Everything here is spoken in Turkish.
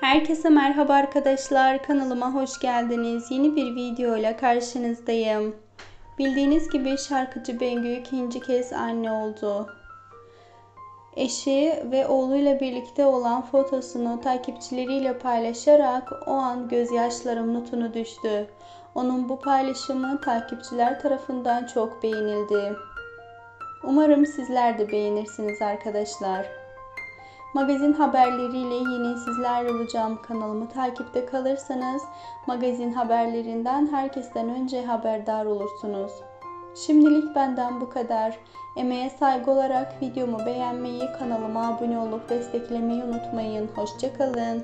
Herkese merhaba arkadaşlar. Kanalıma hoş geldiniz. Yeni bir video ile karşınızdayım. Bildiğiniz gibi şarkıcı Bengü ikinci kez anne oldu. Eşi ve oğluyla birlikte olan fotosunu takipçileriyle paylaşarak o an gözyaşlarım notunu düştü. Onun bu paylaşımı takipçiler tarafından çok beğenildi. Umarım sizler de beğenirsiniz arkadaşlar. Magazin haberleriyle yine sizlerle olacağım. Kanalımı takipte kalırsanız magazin haberlerinden herkesten önce haberdar olursunuz. Şimdilik benden bu kadar. Emeğe saygı olarak videomu beğenmeyi, kanalıma abone olup desteklemeyi unutmayın. Hoşçakalın.